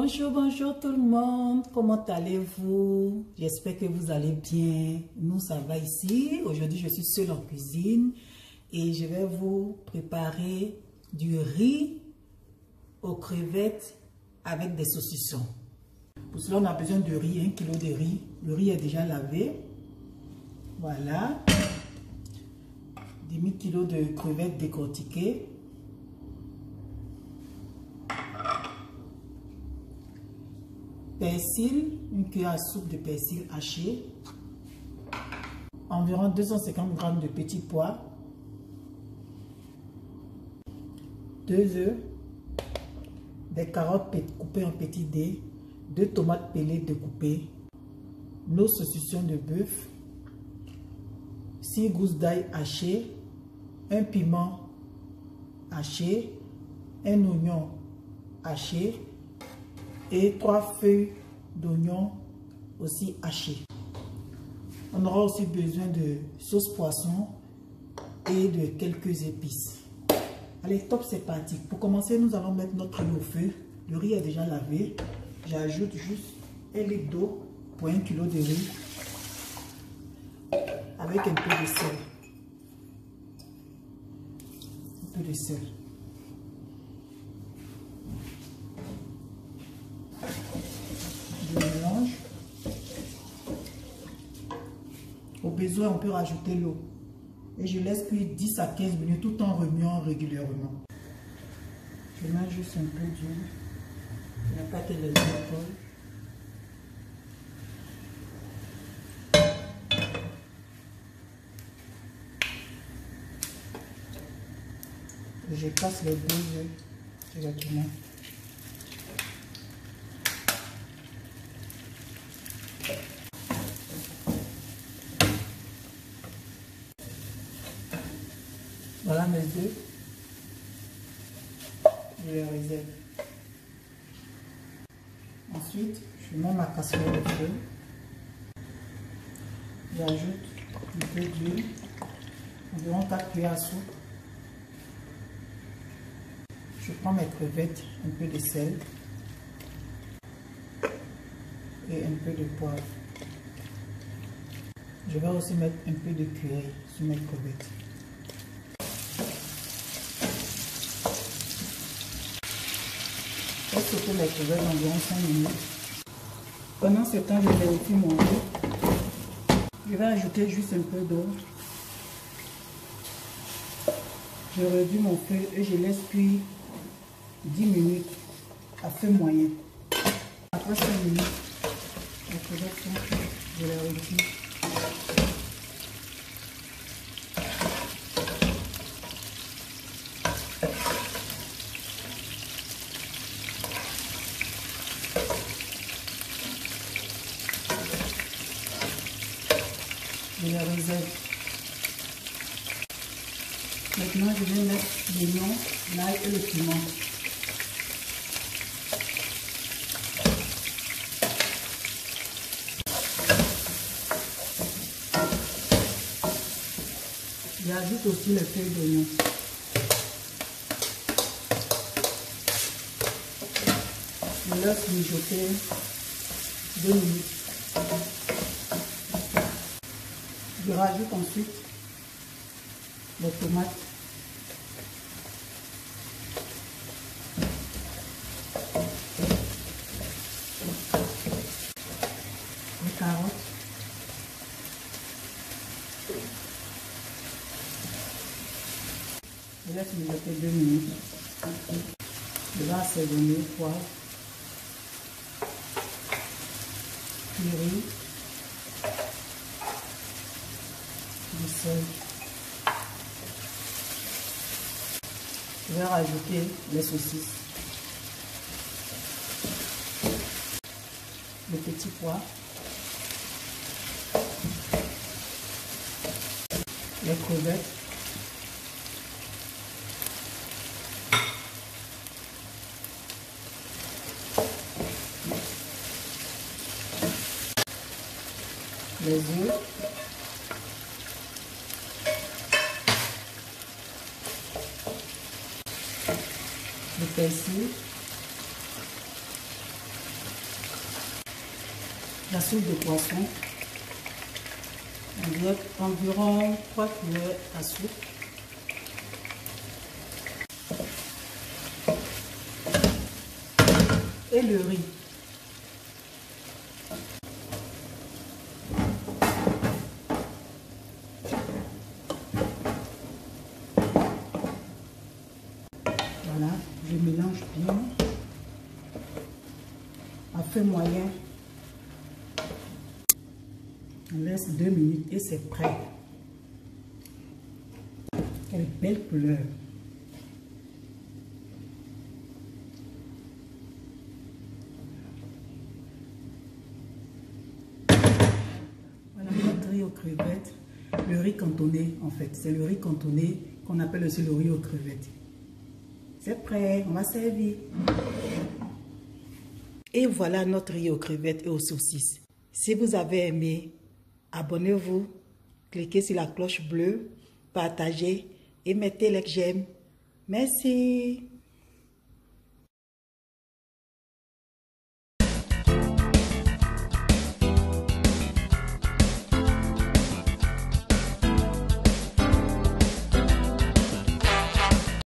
Bonjour, bonjour tout le monde. Comment allez-vous? J'espère que vous allez bien. Nous, ça va ici. Aujourd'hui, je suis seule en cuisine et je vais vous préparer du riz aux crevettes avec des saucissons. Pour cela, on a besoin de riz, un kilo de riz. Le riz est déjà lavé. Voilà. Demi-kilo de crevettes décortiquées. Persil, une cuillère à soupe de persil haché. Environ 250 g de petits pois. 2 œufs. Des carottes coupées en petits dés. Deux tomates pelées découpées. Nos saucissons de bœuf. 6 gousses d'ail hachées. Un piment haché. Un oignon haché et trois feuilles d'oignon aussi hachées. On aura aussi besoin de sauce poisson et de quelques épices. Allez, top, c'est parti. Pour commencer, nous allons mettre notre riz au feu. Le riz est déjà lavé. J'ajoute juste un litre d'eau pour un kilo de riz avec un peu de sel. Un peu de sel. Au besoin, on peut rajouter l'eau. Et je laisse cuire 10 à 15 minutes tout en remuant régulièrement. Je mets juste un peu d'huile. Je n'ai pas que. Je casse les deux œufs directement. Voilà mes œufs. Je les réserve. Ensuite, je mets ma casserole au feu. J'ajoute un peu d'huile, environ 4 cuillères à soupe. Je prends mes crevettes, un peu de sel et un peu de poivre. Je vais aussi mettre un peu de curry sur mes crevettes. Je sauter les crevettes environ 5 minutes. Pendant ce temps, je vérifie mon riz. Je vais ajouter juste un peu d'eau. Je réduis mon feu et je laisse cuire 10 minutes à feu moyen. Après 5 minutes, sont cuites. Je les retire. Je les réserve. Maintenant, je vais mettre l'oignon, l'ail et le piment. J'ajoute aussi les feuilles d'oignon. Je laisse mijoter deux minutes. Je rajoute ensuite les tomates. Les carottes. Je laisse mijoter deux minutes. Je vais assaisonner poivre, curry, du sel. Je vais rajouter les saucisses, les petits pois, les crevettes, les œufs, la soupe de poisson. Environ 3 cuillères à soupe. Et le riz. Je mélange bien. À feu moyen. On laisse deux minutes et c'est prêt. Quelle belle couleur. Voilà notre riz aux crevettes. Le riz cantonné, en fait. C'est le riz cantonné qu'on appelle aussi le riz aux crevettes. C'est prêt, on va servir. Et voilà notre riz aux crevettes et aux saucisses. Si vous avez aimé, abonnez-vous, cliquez sur la cloche bleue, partagez et mettez les j'aime. Merci.